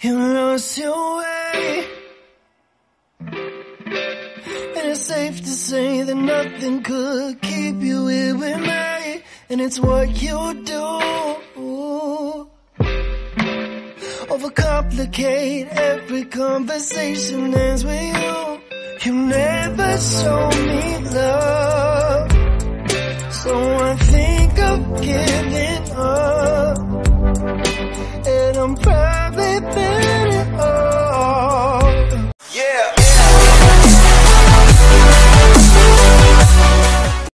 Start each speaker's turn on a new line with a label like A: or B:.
A: You lost your way. And it's safe to say that nothing could keep you here with me. And it's what you do. Overcomplicate every conversation ends with you. You never show me love. So I think of giving up. And I'm proud